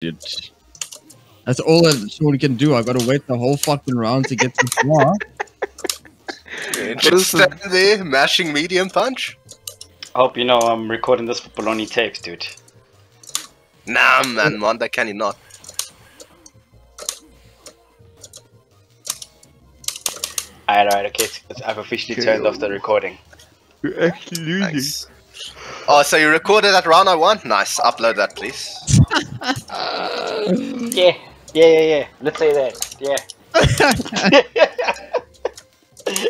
dude. That's all that Sean can do. I've gotta wait the whole fucking round to get to far. Just stand there, mashing medium punch. I hope you know I'm recording this for Baloney tapes, dude. Nah, man, Monday can you not? Alright, alright, okay. I've officially turned off the recording. You're actually losing. Nice. Oh, so you recorded that round I won? Nice. Upload that, please. Yeah, yeah, yeah, yeah. Let's say that. Yeah.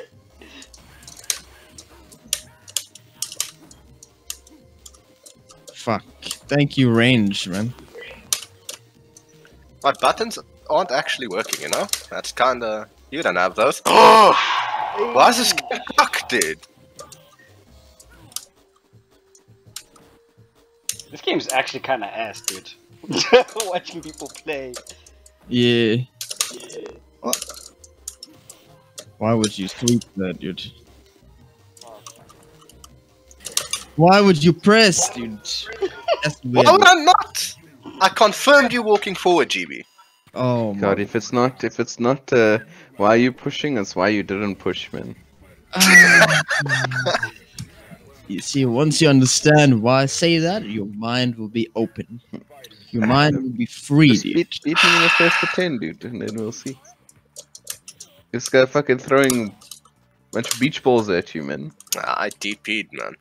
Fuck. Thank you, range, man. My buttons aren't actually working, you know? That's kinda... You don't have those. Oh! Why is this game fucked, dude? This game's actually kind of ass, dude. Watching people play. Yeah. What? Why would you sweep that, dude? Why would you press, dude? That's weird. Why would I not? I confirmed you walking forward, GB. Oh my God, if it's not, if it's not, uh, why are you pushing? It's why you didn't push, man. You see, once you understand why I say that, your mind will be open. Your mind will be free, Just dude. beat, beat me in the first to ten, dude, and then we'll see. This guy fucking throwing bunch of beach balls at you, man. Nah, I DP'd, man.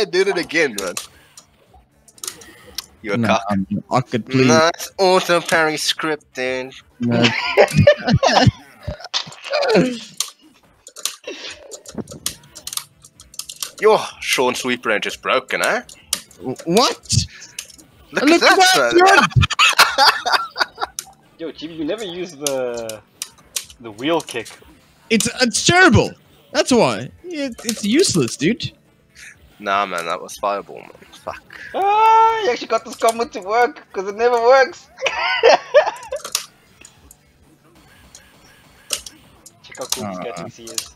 I did it again, man. You're a No, cock. I'm awkward, please. Nice auto parry script, dude. No. Your Sean sweep range is broken, eh? What? Look, Look at at that, that, man. Yo, Jimmy, you never use the the wheel kick. It's it's terrible. That's why. It, it's useless, dude. Nah, man, that was fireball, man. Fuck. Ah, you actually got this combo to work because it never works. Check how cool this Ah. guy thinks he is.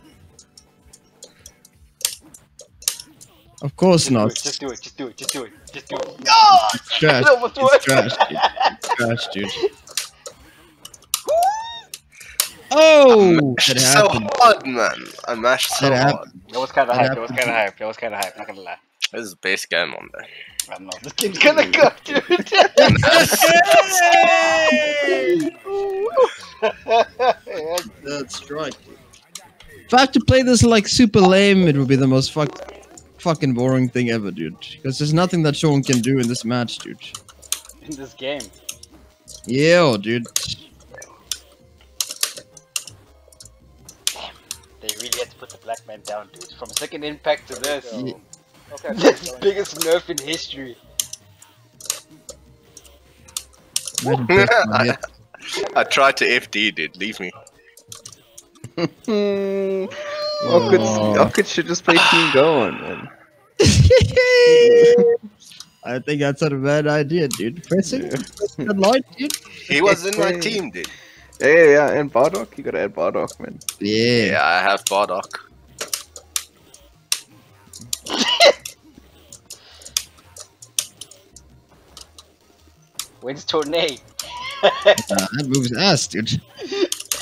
Of course Just do not. it, just do it, just do it, just do it, just do it. It's trash. It almost It's worked. trash, dude. It's trash, dude. Oh, that so happened. hard, man. I mashed so That hard. Happened. That was kind of hype, that was kind of hype, that was kind of hype, not gonna lie. This is the best game on there. I don't know, this game's gonna go, dude. That's right. If I have to play this like super lame, it would be the most fuck, fucking boring thing ever, dude. Because there's nothing that Sean can do in this match, dude. In this game. Yeah, dude. Put the black man down, dude. From second impact to this. Yeah. Okay, That's the biggest nerf in history. Imagine pressing my head. I tried to FD, dude. Leave me. Hmm. Rocket, Oh. Rocket should just play Team Go on, man. I think that's not a bad idea, dude. Pressing the light, dude. He was in my team, dude. Yeah, yeah, yeah, and Bardock, you gotta add Bardock, man. Yeah. Yeah, I have Bardock. Wins tournay. Nah, that moves ass, dude.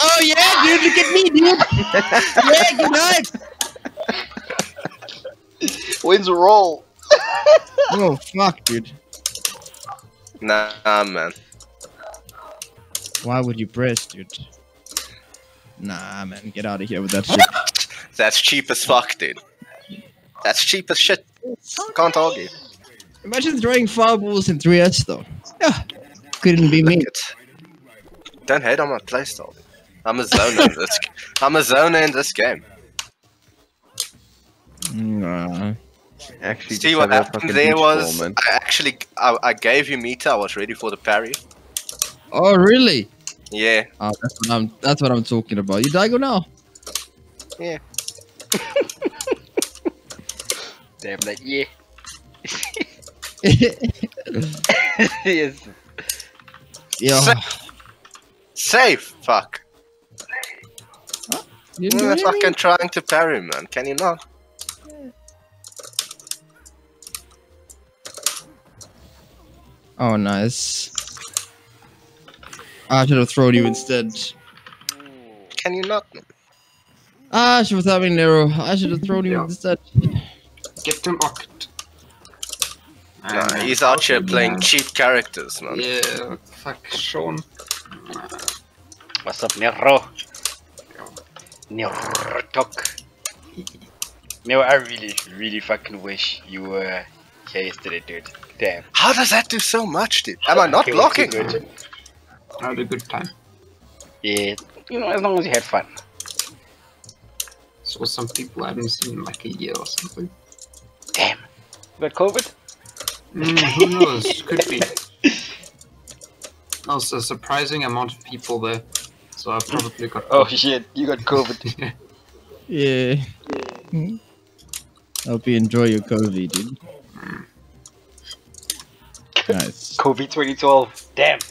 Oh yeah, dude! Look at me, dude. yeah, good night. Wins roll. Oh fuck, dude. Nah, man. Why would you press, dude? Nah, man, get out of here with that shit. That's cheap as fuck, dude. That's cheap as shit. Can't argue. Imagine throwing fireballs in 3S though. Yeah, couldn't be me. Look it. Don't hate on my playstyle. dude. I'm a zoner in this. I'm a zoner in this game. Nah. Actually, See what happened fucking there was man. I actually I, I gave you meter. I was ready for the parry. Oh really? Yeah. Oh, that's what I'm. That's what I'm talking about. You Daigo now? Yeah. Damn, that. yeah. yes. Yeah. Safe! Fuck. You didn't do You're anything? fucking trying to parry, man. Can you not? Oh, nice. I should have thrown you instead. Can you not? Ah, she was having Nero. I should have thrown you Yeah. instead. Get them oct. Nah, he's out here playing yeah. cheap characters, man. Yeah, fuck Sean. What's up, Nero? Nero talk. Nero, I really, really fucking wish you were here yesterday, dude. Damn. How does that do so much, dude? Am I not blocking? Good. I had a good time. Yeah, you know, as long as you had fun. Saw some people I haven't seen in like a year or something. Damn. You got COVID? Mm, who knows? Could be. Also, a surprising amount of people there. So I probably got. Oh shit, you got COVID. Yeah. Hmm. Hope you enjoy your COVID, dude. Nice. COVID 2012. Damn.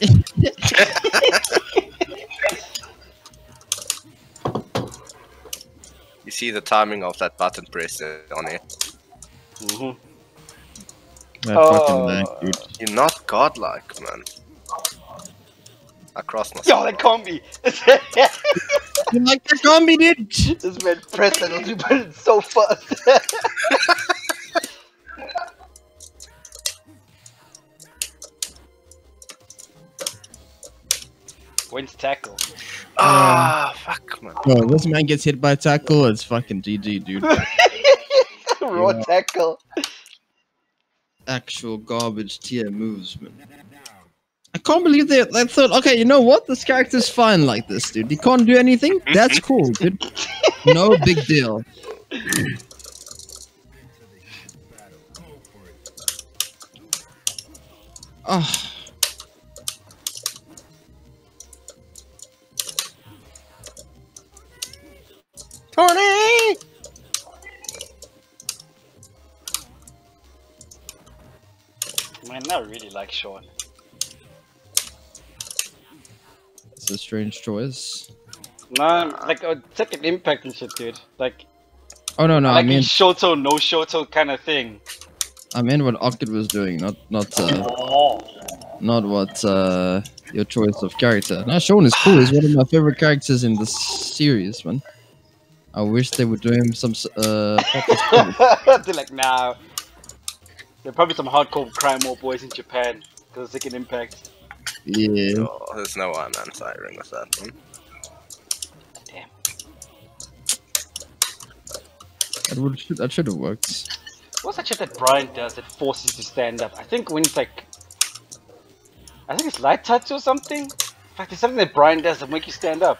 You see the timing of that button press uh, on it. hmm That Oh. lag, dude. You're not godlike, man. I crossed Yo, myself. that combi. You like that zombie, dude? this man pressed that on button so fast. When's tackle? Ah, fuck, man. Bro, this man gets hit by a tackle, it's fucking GG, dude. Raw Yeah. tackle. Actual garbage tier moves, man. I can't believe they, they thought, okay, you know what? This character's fine like this, dude. He can't do anything? That's cool, dude. No big deal. Ah. Tony! Man, I really like Sean. It's a strange choice. No, like a second impact and shit, dude. Like, Oh no, no, I like mean, Shoto, no Shoto kind of thing. I mean what Ockert was doing, not not uh, Oh. not what uh, your choice of character. Now, Sean is cool. He's one of my favorite characters in this series, man. I wish they would do him some s- uh. They're like, nah. There are probably some hardcore crime war boys in Japan because of second impact. yeah. Oh, there's no one answering with that one. Damn. That would should, that should have worked. What's that shit that Brian does that forces you to stand up? I think when it's like, I think it's light touch or something. In fact, there's something that Brian does that make you stand up.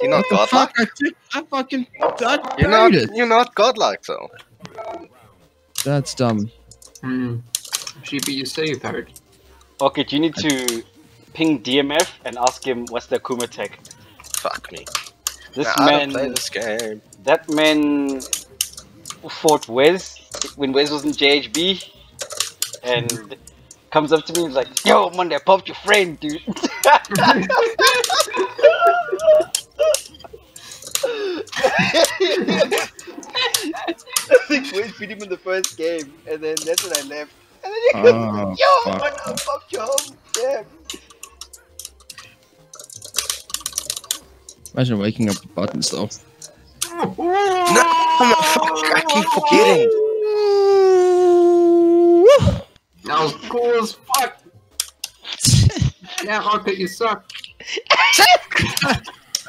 You're not What fuck? godlike? I, I fucking I You're not, it. you're not godlike, though. That's dumb. Hmm. GB, you say you parried. Okay, do you need to ping DMF and ask him what's the Akuma tech? Fuck me. This Nah, I don't man, play this game. that man fought Wes when Wes was in JHB and comes up to me and is like, Yo, Monday, I popped your friend, dude. I think Wes beat him in the first game, and then that's when I left. And then he ah, goes, Oh, Yo, fuck. I popped your home. Damn. Imagine waking up with buttons though. No, I'm a fuck, I keep forgetting. That was cool as fuck. yeah, Rocket, you suck.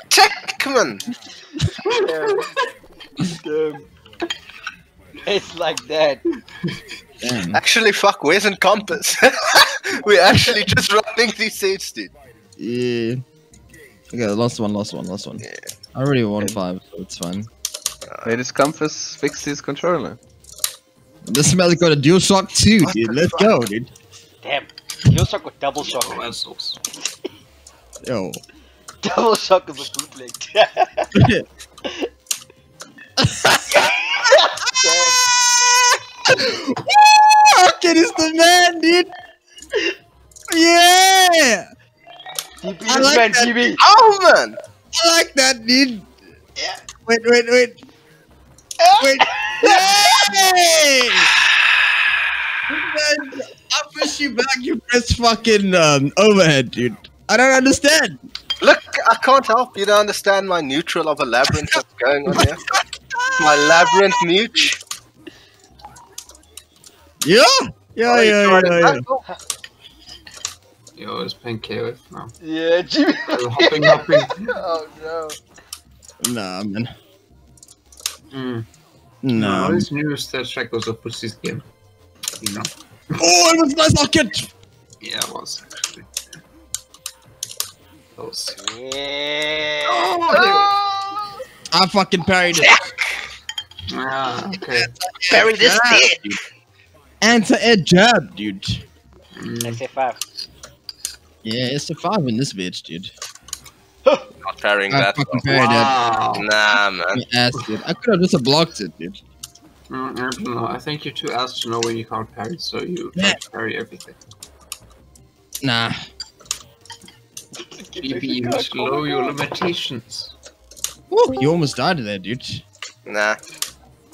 Checkman! Damn. It's like that. Damn. Actually, fuck, where's Encompass? We're actually just running these sets, dude. Yeah. Okay, last one, last one, last one. Yeah. I already won five, so it's fine. Latest Compass fixed his controller. This man's got a dual shock too, What dude. Let's fuck? go, dude. Damn. Dual shock with double shock. Oh. Yo. Double shock is a bootleg. Rocket is the man, dude. Yeah, TP I like man. TP. Oh man! I like that, dude. Yeah. Wait, wait, wait, wait. Yay! Man, I push you back. You press fucking um, overhead, dude. I don't understand. Look, I can't help you to understand my neutral of a labyrinth that's going on here. My labyrinth mooch. Yeah, yeah, Oh, you yeah, yeah, yeah. Oh, Yo, it's playing KOF now. Yeah, Jimmy. Hopping, hopping. oh no. Nah, man. Mm. Nah. All these new stat track was a pussy's game. You know? Oh, it was nice rocket. Yeah, it was actually. That was. Yeah. Oh, I fucking parried it. Ah, okay. Bury this Yeah. Shit. Anti-air jab, dude. Mm. I say five. Yeah, it's a five in this bitch, dude. not parrying I that. fucking parried Wow. Nah, man. Ass, dude. I could have just blocked it, dude. Mm, I don't know. I think you're too ass to know when you can't parry, so you try Yeah. to parry everything. Nah. Maybe you must know your limitations. Woo, you almost died there, dude. Nah.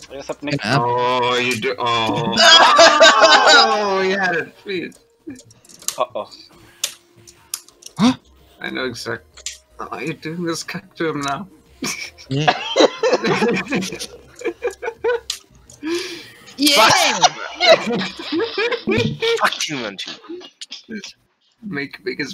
What's up, Nick? Can. Oh, you do. Oh. oh, you had it. Please. Uh oh. I know exactly. Oh, you're doing this cock to him now. Yeah. Yeah! Fuck you, man. make make his